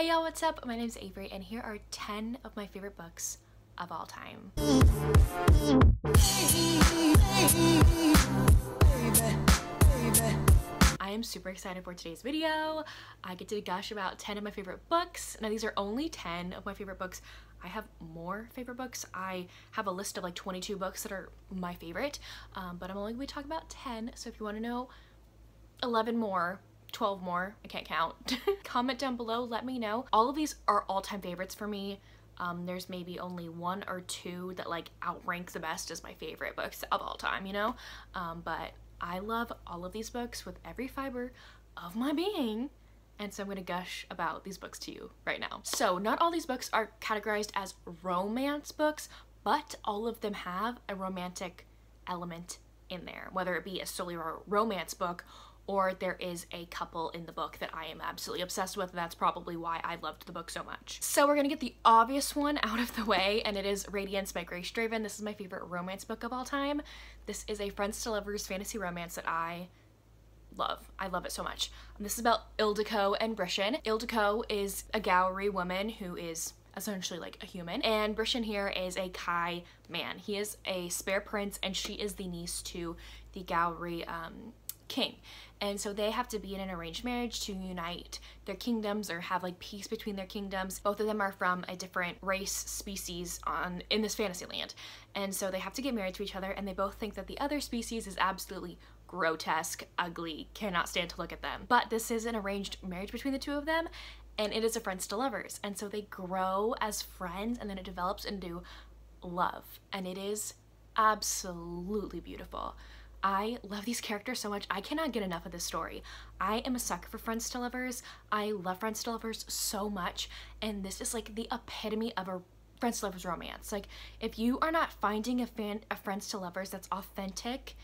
Hey y'all, what's up? My name is Averie and here are 10 of my favorite books of all time. I am super excited for today's video. I get to gush about 10 of my favorite books. Now these are only 10 of my favorite books. I have more favorite books. I have a list of like 22 books that are my favorite, um, but I'm only going to be talking about 10. So if you want to know 11 more, 12 more, I can't count. Comment down below, let me know. All of these are all-time favorites for me. Um, there's maybe only one or two that like outrank the best as my favorite books of all time, you know? Um, but I love all of these books with every fiber of my being. And so I'm gonna gush about these books to you right now. So not all these books are categorized as romance books, but all of them have a romantic element in there, whether it be a solely romance book or there is a couple in the book that I am absolutely obsessed with. That's probably why I loved the book so much. So we're gonna get the obvious one out of the way, and it is Radiance by Grace Draven. This is my favorite romance book of all time. This is a friends to lovers fantasy romance that I love. I love it so much. this is about Ildiko and Brishen. Ildiko is a Gauri woman who is essentially like a human. And Brishen here is a Kai man. He is a spare prince and she is the niece to the Gauri um, king. And so they have to be in an arranged marriage to unite their kingdoms or have like peace between their kingdoms. Both of them are from a different race species on in this fantasy land. And so they have to get married to each other and they both think that the other species is absolutely grotesque, ugly, cannot stand to look at them. But this is an arranged marriage between the two of them and it is a friends to lovers. And so they grow as friends and then it develops into love. And it is absolutely beautiful. I love these characters so much. I cannot get enough of this story. I am a sucker for Friends to Lovers. I love Friends to Lovers so much. And this is like the epitome of a Friends to Lovers romance. Like if you are not finding a fan a Friends to Lovers that's authentic,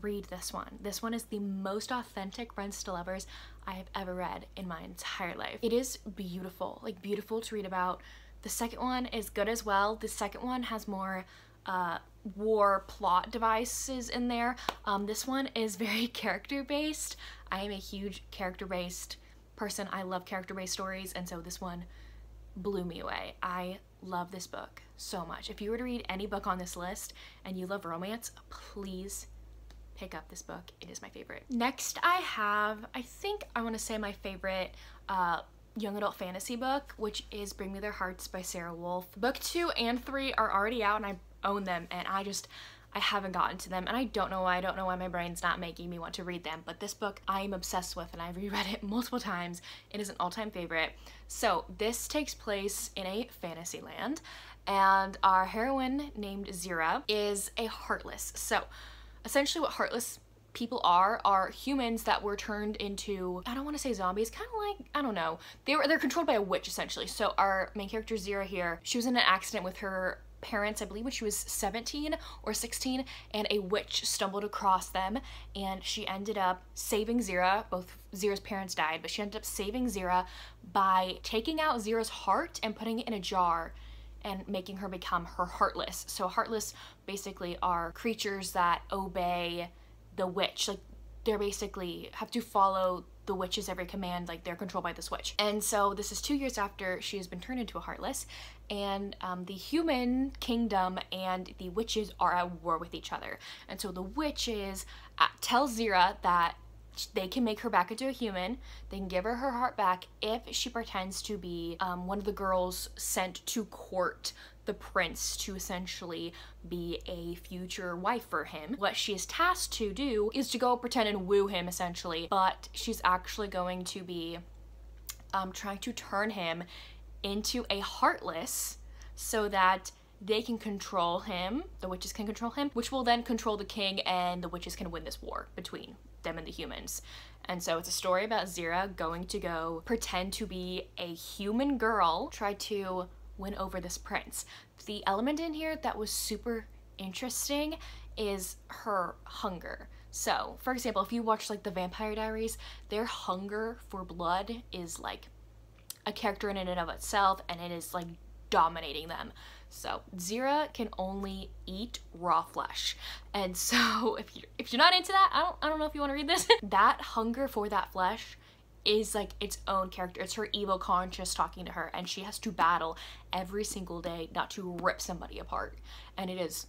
read this one. This one is the most authentic Friends to Lovers I have ever read in my entire life. It is beautiful, like beautiful to read about. The second one is good as well. The second one has more uh, war plot devices in there. Um, this one is very character based. I am a huge character based person. I love character based stories and so this one blew me away. I love this book so much. If you were to read any book on this list and you love romance, please pick up this book. It is my favorite. Next I have, I think I want to say my favorite uh, young adult fantasy book, which is Bring Me Their Hearts by Sara Wolf. Book two and three are already out and I own them and I just I haven't gotten to them and I don't know why. I don't know why my brain's not making me want to read them. But this book I am obsessed with and I've reread it multiple times. It is an all-time favorite. So this takes place in a fantasy land and our heroine named Zera is a Heartless. So essentially what Heartless people are are humans that were turned into I don't want to say zombies kind of like I don't know they were they're controlled by a witch essentially so our main character Zera here she was in an accident with her parents, I believe when she was 17 or 16, and a witch stumbled across them and she ended up saving Zera. Both Zera's parents died, but she ended up saving Zera by taking out Zera's heart and putting it in a jar and making her become her heartless. So heartless basically are creatures that obey the witch. Like they're basically have to follow the witch's every command, like they're controlled by this witch. And so this is two years after she has been turned into a Heartless, and um, the human kingdom and the witches are at war with each other. And so the witches uh, tell Zera that they can make her back into a human. They can give her her heart back if she pretends to be um, one of the girls sent to court the prince to essentially be a future wife for him. What she is tasked to do is to go pretend and woo him essentially, but she's actually going to be um, trying to turn him into a heartless so that they can control him, the witches can control him, which will then control the king and the witches can win this war between them and the humans. And so it's a story about Zera going to go pretend to be a human girl, try to win over this prince. The element in here that was super interesting is her hunger. So, for example, if you watch like the Vampire Diaries, their hunger for blood is like a character in and of itself and it is like dominating them. So Zera can only eat raw flesh. And so if you're, if you're not into that, I don't, I don't know if you want to read this. that hunger for that flesh is like its own character. It's her evil conscious talking to her and she has to battle every single day not to rip somebody apart. And it is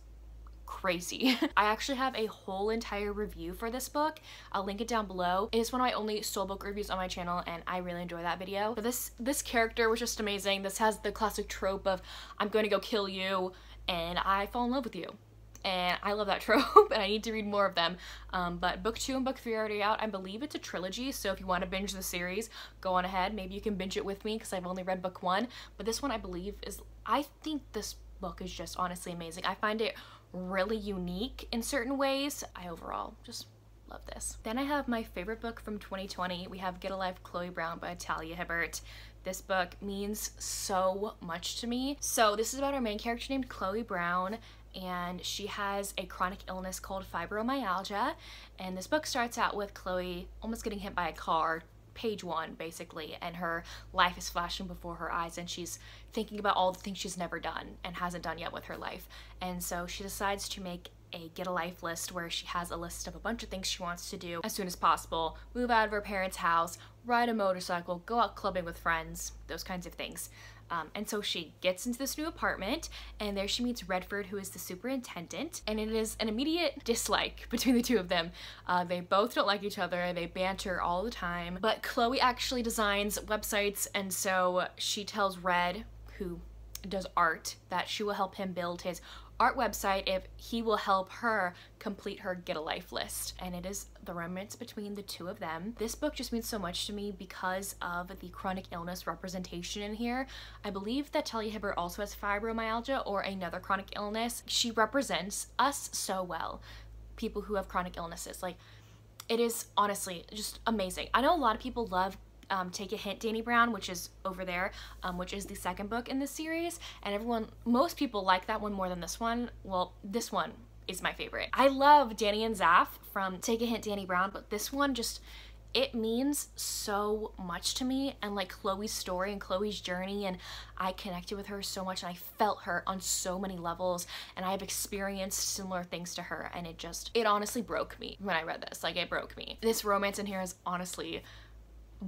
crazy. I actually have a whole entire review for this book. I'll link it down below. It is one of my only sole book reviews on my channel and I really enjoy that video. But this this character was just amazing. This has the classic trope of I'm going to go kill you and I fall in love with you and I love that trope and I need to read more of them. Um, but book two and book three are already out. I believe it's a trilogy, so if you want to binge the series, go on ahead. Maybe you can binge it with me because I've only read book one. But this one I believe is, I think this book is just honestly amazing. I find it really unique in certain ways. I overall just love this. Then I have my favorite book from 2020. We have Get a Life Chloe Brown by Talia Hibbert. This book means so much to me. So this is about our main character named Chloe Brown and she has a chronic illness called fibromyalgia. And this book starts out with Chloe almost getting hit by a car page one basically and her life is flashing before her eyes and she's thinking about all the things she's never done and hasn't done yet with her life. And so she decides to make a get a life list where she has a list of a bunch of things she wants to do as soon as possible move out of her parents house ride a motorcycle go out clubbing with friends those kinds of things um, and so she gets into this new apartment and there she meets Redford who is the superintendent. And it is an immediate dislike between the two of them. Uh, they both don't like each other, they banter all the time, but Chloe actually designs websites and so she tells Red, who does art, that she will help him build his art website if he will help her complete her get a life list. And it is the remnants between the two of them. This book just means so much to me because of the chronic illness representation in here. I believe that Talia Hibbert also has fibromyalgia or another chronic illness. She represents us so well. People who have chronic illnesses. Like it is honestly just amazing. I know a lot of people love um, Take a Hint, Dani Brown, which is over there, um, which is the second book in this series. And everyone, most people like that one more than this one. Well, this one is my favorite. I love Dani and Zaf from Take a Hint, Dani Brown, but this one just, it means so much to me and like Chloe's story and Chloe's journey and I connected with her so much and I felt her on so many levels and I've experienced similar things to her and it just it honestly broke me when I read this like it broke me. This romance in here is honestly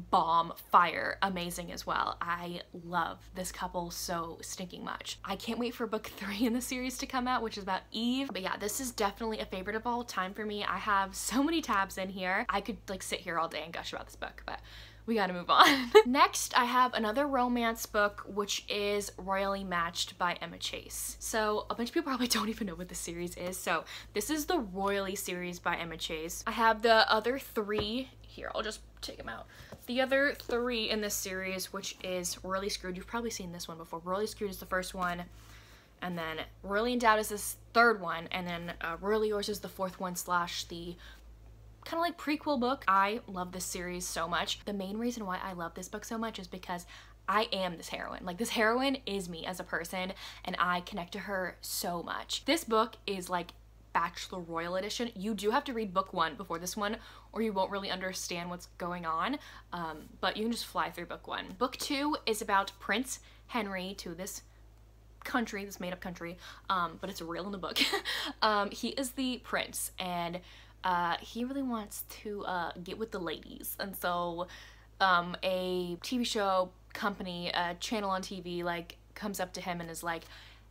bomb fire amazing as well i love this couple so stinking much i can't wait for book three in the series to come out which is about eve but yeah this is definitely a favorite of all time for me i have so many tabs in here i could like sit here all day and gush about this book but we gotta move on. Next, I have another romance book, which is Royally Matched by Emma Chase. So a bunch of people probably don't even know what the series is. So this is the Royally series by Emma Chase. I have the other three here. I'll just take them out. The other three in this series, which is Royally Screwed, you've probably seen this one before. Royally Screwed is the first one, and then Royally Endowed is this third one, and then uh, Royally Yours is the fourth one slash the kind of like prequel book. I love this series so much. The main reason why I love this book so much is because I am this heroine. Like this heroine is me as a person and I connect to her so much. This book is like Bachelor Royal Edition. You do have to read book one before this one or you won't really understand what's going on, um, but you can just fly through book one. Book two is about Prince Henry to this country, this made up country, um, but it's real in the book. um, he is the prince and uh, he really wants to uh, get with the ladies. And so um, a TV show company, a channel on TV, like comes up to him and is like,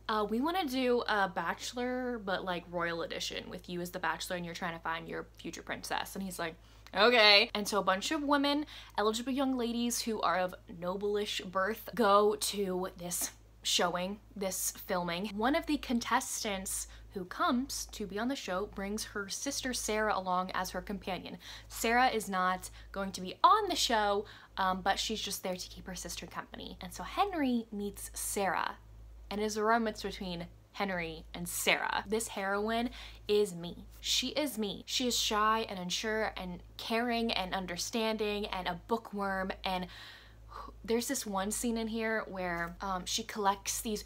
uh, we want to do a bachelor, but like royal edition with you as the bachelor and you're trying to find your future princess. And he's like, okay. And so a bunch of women, eligible young ladies who are of noblish birth, go to this showing, this filming. One of the contestants who comes to be on the show brings her sister Sarah along as her companion. Sarah is not going to be on the show, um, but she's just there to keep her sister company. And so Henry meets Sarah and is a romance between Henry and Sarah. This heroine is me. She is me. She is shy and unsure and caring and understanding and a bookworm and there's this one scene in here where um, she collects these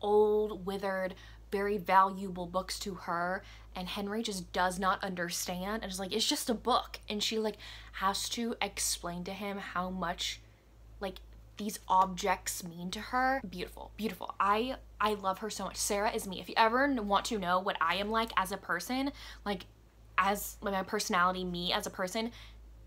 old withered very valuable books to her and Henry just does not understand and is like it's just a book and she like has to explain to him how much these objects mean to her. Beautiful, beautiful. I I love her so much. Sarah is me. If you ever want to know what I am like as a person, like as like my personality, me as a person,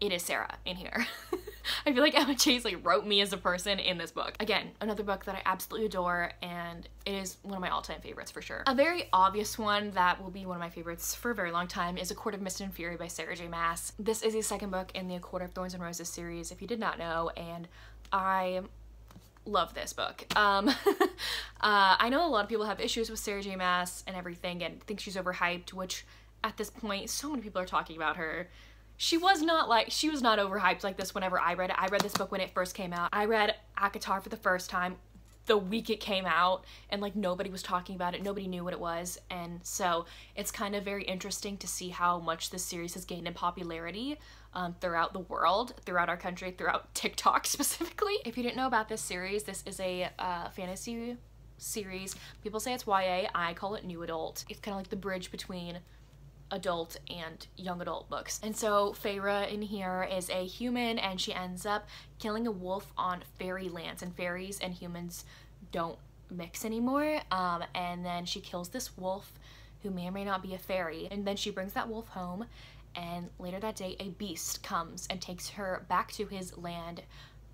it is Sarah in here. I feel like Emma Chase like wrote me as a person in this book. Again, another book that I absolutely adore and it is one of my all-time favorites for sure. A very obvious one that will be one of my favorites for a very long time is A Court of Mist and Fury by Sarah J Maas. This is the second book in the A Court of Thorns and Roses series if you did not know and I love this book. Um, uh, I know a lot of people have issues with Sarah J Maas and everything and think she's overhyped, which at this point so many people are talking about her she was not like she was not overhyped like this whenever I read it. I read this book when it first came out. I read ACOTAR for the first time the week it came out and like nobody was talking about it nobody knew what it was and so it's kind of very interesting to see how much this series has gained in popularity um, throughout the world throughout our country throughout tiktok specifically. If you didn't know about this series this is a uh, fantasy series. People say it's ya i call it new adult. It's kind of like the bridge between adult and young adult books. And so Feyre in here is a human and she ends up killing a wolf on fairy lands and fairies and humans don't mix anymore. Um, and then she kills this wolf who may or may not be a fairy and then she brings that wolf home and later that day a beast comes and takes her back to his land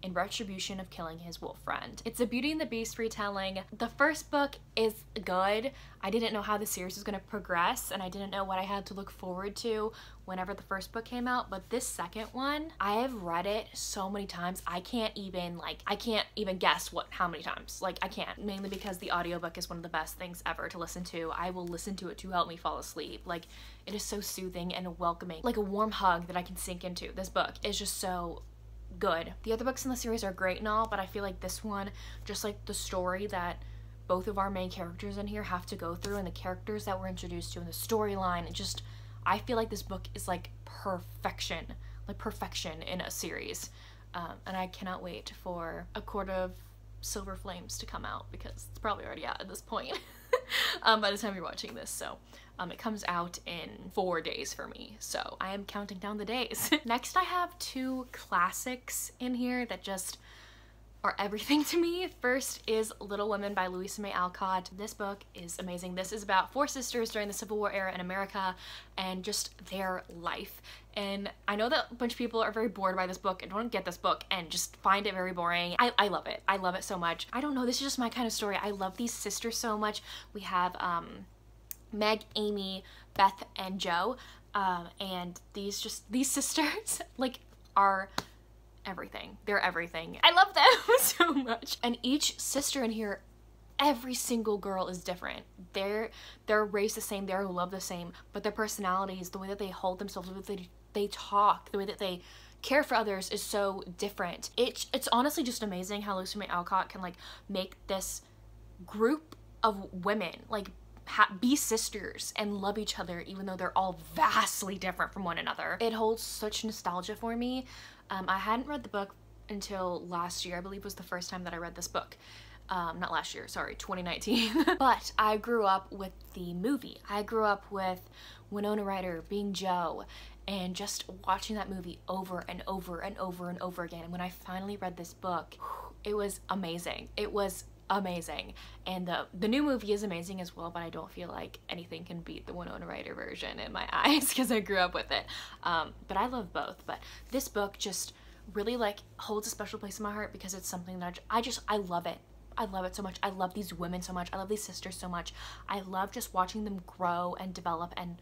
in retribution of killing his wolf friend. It's a Beauty and the Beast retelling. The first book is good. I didn't know how the series was going to progress and I didn't know what I had to look forward to whenever the first book came out, but this second one, I have read it so many times. I can't even like I can't even guess what how many times. Like I can't, mainly because the audiobook is one of the best things ever to listen to. I will listen to it to help me fall asleep. Like it is so soothing and welcoming. Like a warm hug that I can sink into. This book is just so good. The other books in the series are great and all, but I feel like this one, just like the story that both of our main characters in here have to go through and the characters that we're introduced to in the storyline, it just, I feel like this book is like perfection, like perfection in a series. Um, and I cannot wait for A Court of Silver Flames to come out because it's probably already out at this point um, by the time you're watching this. So um, it comes out in four days for me, so I am counting down the days. Next, I have two classics in here that just are everything to me. First is Little Women by Louisa May Alcott. This book is amazing. This is about four sisters during the Civil War era in America and just their life. And I know that a bunch of people are very bored by this book and don't get this book and just find it very boring. I, I love it. I love it so much. I don't know, this is just my kind of story. I love these sisters so much. We have um, Meg, Amy, Beth, and Jo. Um, and these just, these sisters, like, are everything. They're everything. I love them so much. And each sister in here, every single girl is different. They're, they're raised the same, they're loved the same, but their personalities, the way that they hold themselves, the way they, they talk, the way that they care for others is so different. It, it's honestly just amazing how Lucy May Alcott can like make this group of women like be sisters and love each other even though they're all vastly different from one another. It holds such nostalgia for me. Um, I hadn't read the book until last year, I believe was the first time that I read this book. Um, not last year, sorry, 2019. but I grew up with the movie. I grew up with Winona Ryder being Jo and just watching that movie over and over and over and over again. And when I finally read this book, it was amazing. It was amazing. And the the new movie is amazing as well, but I don't feel like anything can beat the Winona Ryder version in my eyes because I grew up with it. Um, but I love both. But this book just really like holds a special place in my heart because it's something that I just I love it. I love it so much. I love these women so much. I love these sisters so much. I love just watching them grow and develop and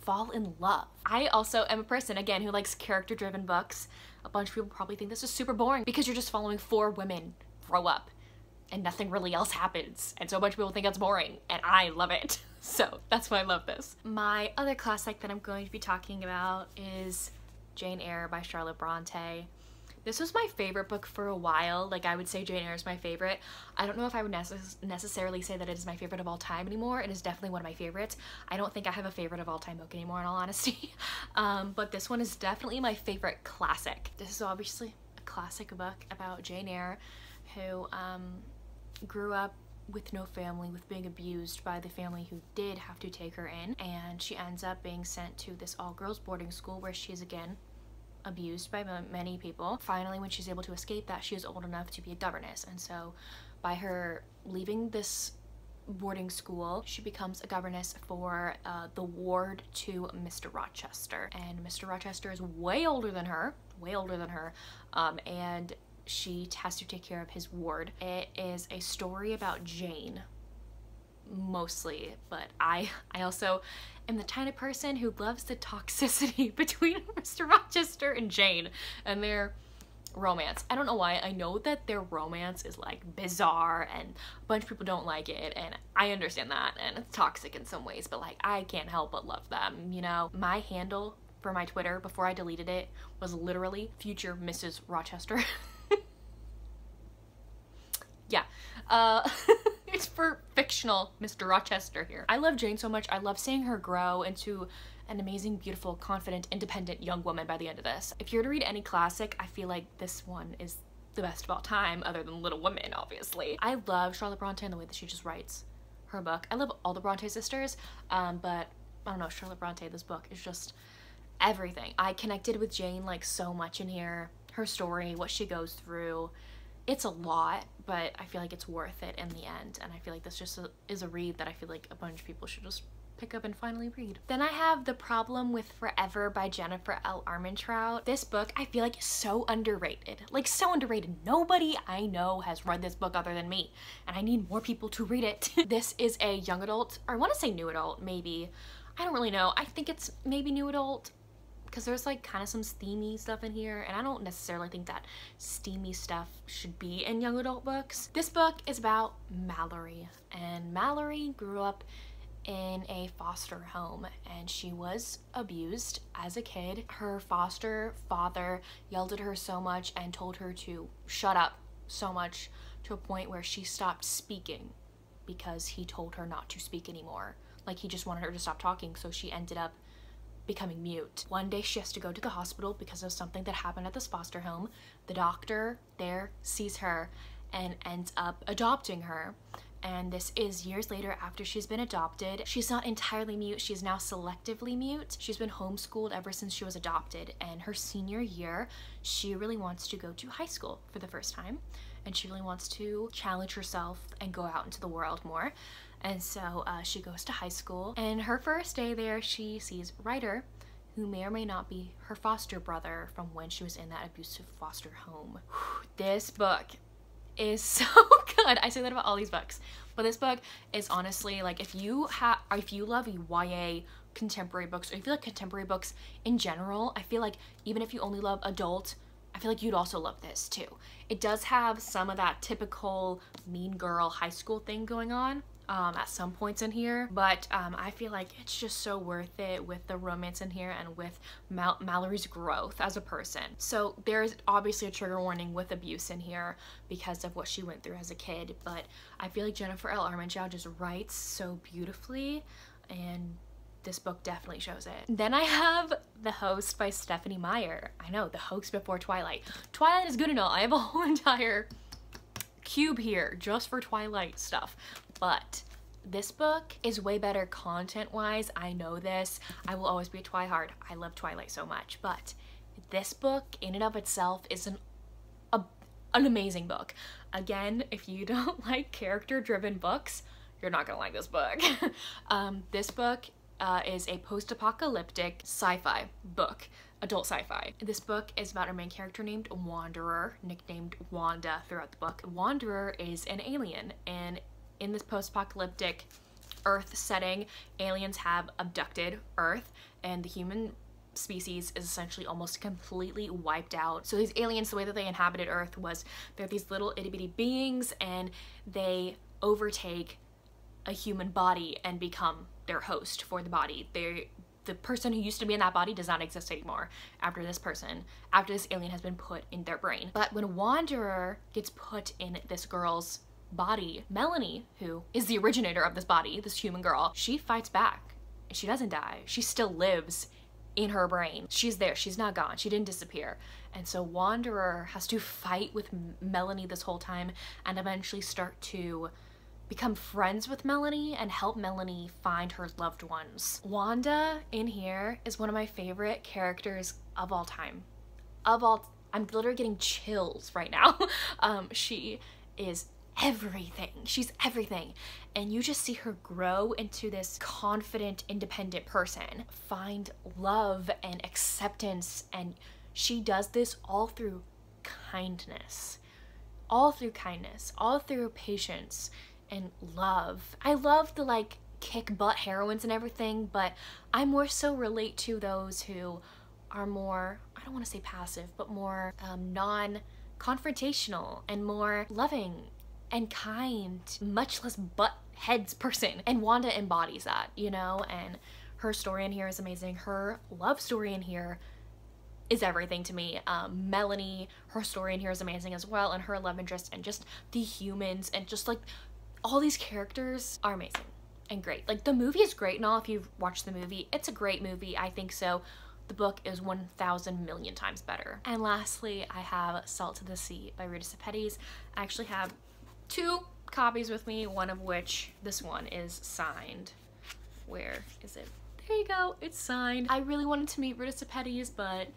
fall in love. I also am a person, again, who likes character-driven books. A bunch of people probably think this is super boring because you're just following four women grow up and nothing really else happens. And so a bunch of people think that's boring, and I love it. So that's why I love this. My other classic that I'm going to be talking about is Jane Eyre by Charlotte Bronte. This was my favorite book for a while. Like I would say Jane Eyre is my favorite. I don't know if I would necess necessarily say that it is my favorite of all time anymore. It is definitely one of my favorites. I don't think I have a favorite of all time book anymore in all honesty. um, but this one is definitely my favorite classic. This is obviously a classic book about Jane Eyre who um, grew up with no family, with being abused by the family who did have to take her in, and she ends up being sent to this all-girls boarding school where she is again abused by many people. Finally, when she's able to escape that, she is old enough to be a governess, and so by her leaving this boarding school, she becomes a governess for uh, the ward to Mr. Rochester. And Mr. Rochester is way older than her, way older than her, um, and she has to take care of his ward. It is a story about Jane, mostly, but I I also am the kind of person who loves the toxicity between Mr. Rochester and Jane and their romance. I don't know why. I know that their romance is like bizarre and a bunch of people don't like it and I understand that and it's toxic in some ways, but like I can't help but love them, you know? My handle for my Twitter before I deleted it was literally future Mrs. Rochester. yeah. Uh it's for fictional Mr. Rochester here. I love Jane so much. I love seeing her grow into an amazing, beautiful, confident, independent young woman by the end of this. If you're to read any classic, I feel like this one is the best of all time, other than Little Women, obviously. I love Charlotte Bronte and the way that she just writes her book. I love all the Bronte sisters, um, but I don't know, Charlotte Bronte, this book is just everything. I connected with Jane like so much in here. Her story, what she goes through. It's a lot, but I feel like it's worth it in the end. And I feel like this just a, is a read that I feel like a bunch of people should just pick up and finally read. Then I have The Problem with Forever by Jennifer L. Armentrout. This book I feel like is so underrated. Like so underrated. Nobody I know has read this book other than me and I need more people to read it. this is a young adult, or I want to say new adult maybe. I don't really know. I think it's maybe new adult because there's like kind of some steamy stuff in here and I don't necessarily think that steamy stuff should be in young adult books. This book is about Mallory and Mallory grew up in a foster home and she was abused as a kid. Her foster father yelled at her so much and told her to shut up so much to a point where she stopped speaking because he told her not to speak anymore. Like he just wanted her to stop talking, so she ended up becoming mute. One day she has to go to the hospital because of something that happened at this foster home. The doctor there sees her and ends up adopting her and this is years later after she's been adopted. She's not entirely mute, she's now selectively mute. She's been homeschooled ever since she was adopted, and her senior year, she really wants to go to high school for the first time, and she really wants to challenge herself and go out into the world more. And so uh, she goes to high school, and her first day there, she sees Rider, who may or may not be her foster brother from when she was in that abusive foster home. This book is so good. I say that about all these books. But this book is honestly like if you have if you love YA contemporary books or if you like contemporary books in general, I feel like even if you only love adult, I feel like you'd also love this too. It does have some of that typical mean girl high school thing going on, um, at some points in here, but um, I feel like it's just so worth it with the romance in here and with Mal Mallory's growth as a person. So there's obviously a trigger warning with abuse in here because of what she went through as a kid, but I feel like Jennifer L. Armentrout just writes so beautifully and this book definitely shows it. Then I have The Host by Stephanie Meyer. I know, The Host before Twilight. Twilight is good and all. I have a whole entire cube here just for Twilight stuff but this book is way better content wise. I know this. I will always be a Twihard. I love Twilight so much, but this book in and of itself is an a, an amazing book. Again, if you don't like character driven books, you're not gonna like this book. um, this book uh, is a post-apocalyptic sci-fi book adult sci-fi. This book is about a main character named Wanderer, nicknamed Wanda throughout the book. Wanderer is an alien and in this post-apocalyptic Earth setting, aliens have abducted Earth and the human species is essentially almost completely wiped out. So these aliens, the way that they inhabited Earth was they're these little itty bitty beings and they overtake a human body and become their host for the body. They the person who used to be in that body does not exist anymore after this person, after this alien has been put in their brain. But when Wanderer gets put in this girl's body, Melanie, who is the originator of this body, this human girl, she fights back. She doesn't die. She still lives in her brain. She's there. She's not gone. She didn't disappear. And so Wanderer has to fight with Melanie this whole time and eventually start to become friends with Melanie and help Melanie find her loved ones. Wanda in here is one of my favorite characters of all time. Of all, I'm literally getting chills right now. um, she is everything. She's everything. And you just see her grow into this confident, independent person, find love and acceptance and she does this all through kindness. All through kindness, all through patience and love. I love the like kick butt heroines and everything, but I more so relate to those who are more, I don't want to say passive, but more um, non confrontational and more loving and kind, much less butt heads person. And Wanda embodies that, you know, and her story in here is amazing. Her love story in here is everything to me. Um, Melanie, her story in here is amazing as well, and her love interest, and just the humans, and just like all these characters are amazing and great. Like the movie is great and all. If you've watched the movie, it's a great movie. I think so. The book is 1,000 million times better. And lastly, I have Salt to the Sea by Ruta Sepetys. I actually have two copies with me, one of which, this one, is signed. Where is it? There you go, it's signed. I really wanted to meet Ruta Sepetys, but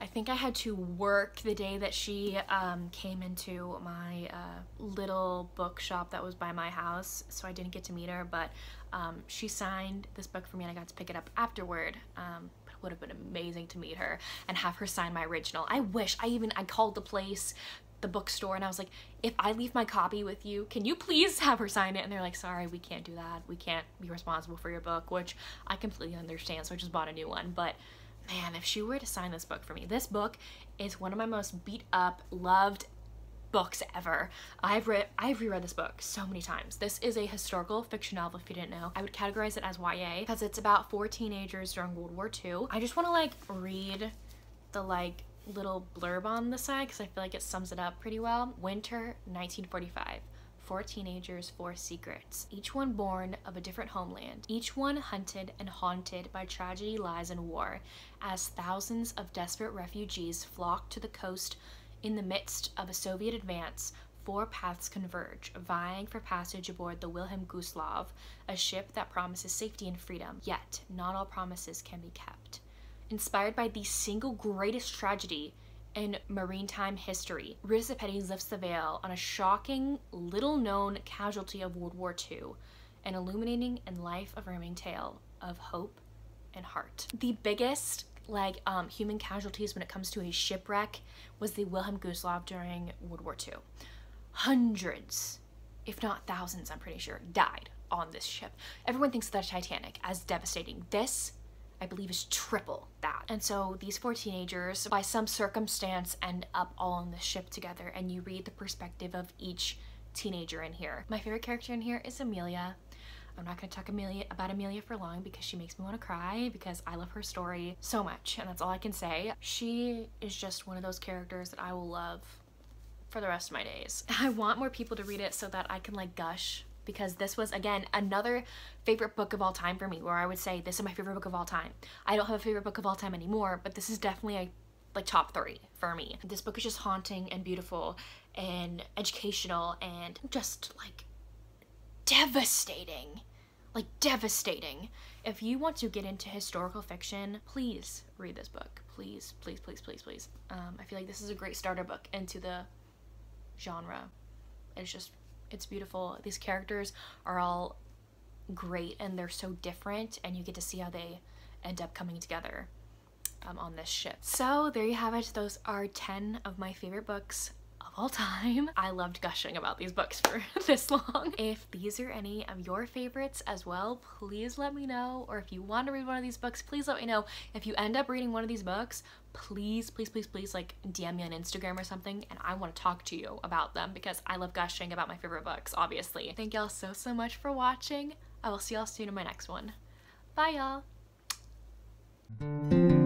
I think I had to work the day that she um, came into my uh, little bookshop that was by my house, so I didn't get to meet her, but um, she signed this book for me and I got to pick it up afterward. Um, would have been amazing to meet her and have her sign my original. I wish I even I called the place the bookstore and I was like, if I leave my copy with you, can you please have her sign it? And they're like, sorry, we can't do that. We can't be responsible for your book, which I completely understand. So I just bought a new one. But man, if she were to sign this book for me, this book is one of my most beat up, loved books ever. I've read I've reread this book so many times. This is a historical fiction novel if you didn't know. I would categorize it as YA because it's about four teenagers during World War II. I just want to like read the like little blurb on the side because I feel like it sums it up pretty well. Winter 1945. Four teenagers, four secrets, each one born of a different homeland, each one hunted and haunted by tragedy, lies, and war, as thousands of desperate refugees flock to the coast in the midst of a Soviet advance, four paths converge, vying for passage aboard the Wilhelm Gustloff, a ship that promises safety and freedom. Yet, not all promises can be kept. Inspired by the single greatest tragedy in maritime history, Sepetys lifts the veil on a shocking, little-known casualty of World War II, an illuminating and life-affirming tale of hope and heart. The biggest like um, human casualties when it comes to a shipwreck was the Wilhelm Gustloff during World War II. Hundreds, if not thousands, I'm pretty sure, died on this ship. Everyone thinks of the Titanic as devastating. This I believe is triple that. And so these four teenagers, by some circumstance, end up all on the ship together and you read the perspective of each teenager in here. My favorite character in here is Emilia. I'm not gonna talk Emilia about Emilia for long because she makes me want to cry because I love her story so much and that's all I can say. She is just one of those characters that I will love for the rest of my days. I want more people to read it so that I can like gush because this was again another favorite book of all time for me where I would say this is my favorite book of all time. I don't have a favorite book of all time anymore, but this is definitely a like top three for me. This book is just haunting and beautiful and educational and just like devastating. Like devastating. If you want to get into historical fiction, please read this book. Please, please, please, please, please. Um, I feel like this is a great starter book into the genre. It's just it's beautiful. These characters are all great and they're so different and you get to see how they end up coming together um, on this ship. So there you have it. Those are 10 of my favorite books all time. I loved gushing about these books for this long. If these are any of your favorites as well, please let me know. Or if you want to read one of these books, please let me know. If you end up reading one of these books, please, please, please, please like DM me on Instagram or something and I want to talk to you about them because I love gushing about my favorite books, obviously. Thank y'all so, so much for watching. I will see y'all soon in my next one. Bye, y'all.